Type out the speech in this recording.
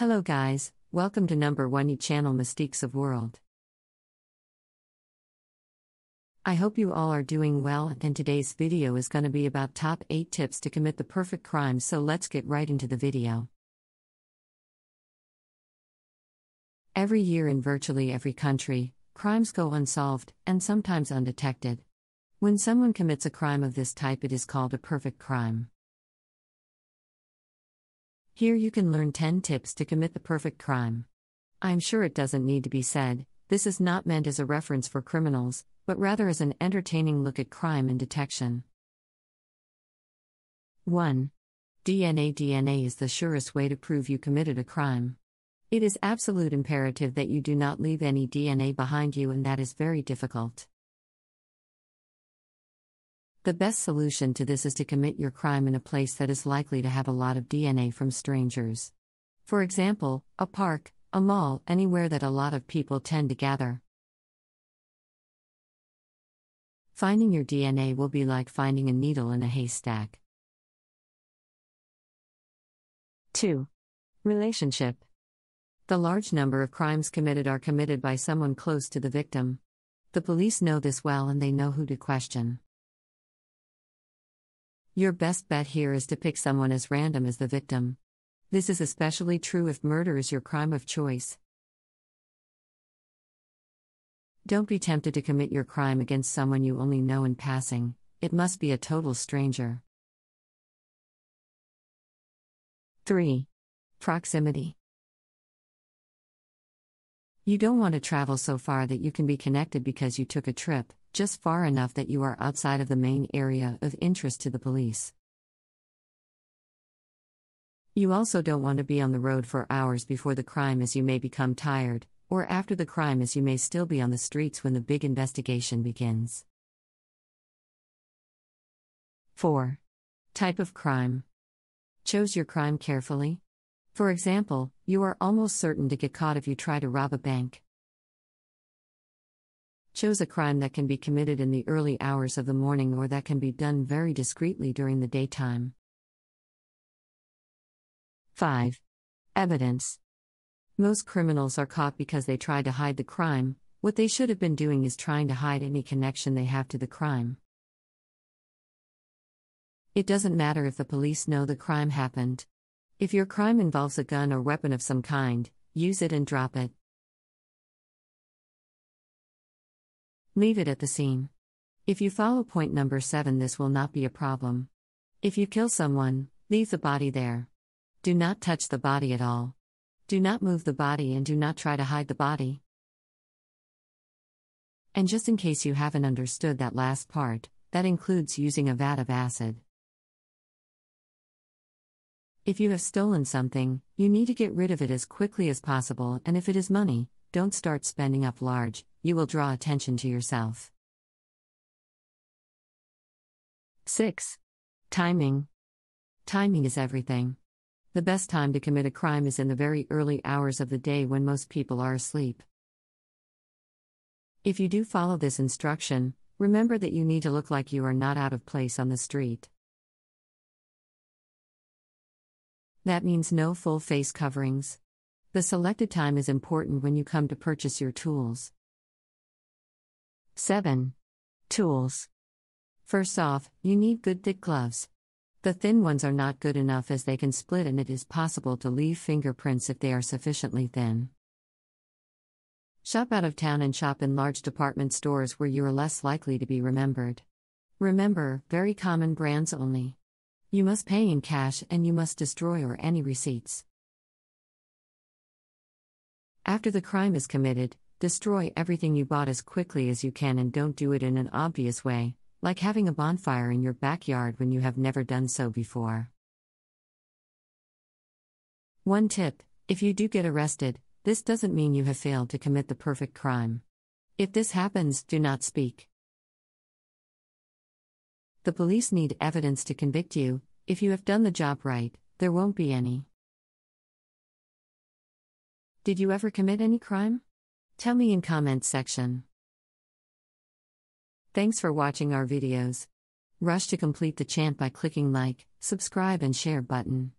Hello, guys. Welcome to number one e channel Mystiques of World. I hope you all are doing well, and today's video is going to be about top 8 tips to commit the perfect crime, so let's get right into the video. Every year in virtually every country, crimes go unsolved, and sometimes undetected. When someone commits a crime of this type, it is called a perfect crime. Here you can learn 10 tips to commit the perfect crime. I'm sure it doesn't need to be said, this is not meant as a reference for criminals, but rather as an entertaining look at crime and detection. 1. DNA DNA is the surest way to prove you committed a crime. It is absolute imperative that you do not leave any DNA behind you, and that is very difficult. The best solution to this is to commit your crime in a place that is likely to have a lot of DNA from strangers. For example, a park, a mall, anywhere that a lot of people tend to gather. Finding your DNA will be like finding a needle in a haystack. 2. Relationship. The large number of crimes committed are committed by someone close to the victim. The police know this well and they know who to question. Your best bet here is to pick someone as random as the victim. This is especially true if murder is your crime of choice. Don't be tempted to commit your crime against someone you only know in passing, it must be a total stranger. 3. Proximity. You don't want to travel so far that you can be connected because you took a trip, just far enough that you are outside of the main area of interest to the police. You also don't want to be on the road for hours before the crime as you may become tired, or after the crime as you may still be on the streets when the big investigation begins. 4. Type of crime. Chose your crime carefully? For example, you are almost certain to get caught if you try to rob a bank. Chose a crime that can be committed in the early hours of the morning or that can be done very discreetly during the daytime. 5. Evidence. Most criminals are caught because they tried to hide the crime, what they should have been doing is trying to hide any connection they have to the crime. It doesn't matter if the police know the crime happened. If your crime involves a gun or weapon of some kind, use it and drop it. Leave it at the scene. If you follow point number 7, this will not be a problem. If you kill someone, leave the body there. Do not touch the body at all. Do not move the body and do not try to hide the body. And just in case you haven't understood that last part, that includes using a vat of acid. If you have stolen something, you need to get rid of it as quickly as possible, and if it is money, don't start spending up large, you will draw attention to yourself. 6. Timing. Timing is everything. The best time to commit a crime is in the very early hours of the day when most people are asleep. If you do follow this instruction, remember that you need to look like you are not out of place on the street. That means no full face coverings. The selected time is important when you come to purchase your tools. 7. Tools. First off, you need good thick gloves. The thin ones are not good enough as they can split and it is possible to leave fingerprints if they are sufficiently thin. Shop out of town and shop in large department stores where you are less likely to be remembered. Remember, very common brands only. You must pay in cash and you must destroy or any receipts. After the crime is committed, destroy everything you bought as quickly as you can and don't do it in an obvious way like having a bonfire in your backyard when you have never done so before. One tip if you do get arrested, this doesn't mean you have failed to commit the perfect crime. If this happens, do not speak. The police need evidence to convict you, if you have done the job right, there won't be any. Did you ever commit any crime? Tell me in comments section. Thanks for watching our videos. Rush to complete the chant by clicking like, subscribe and share button.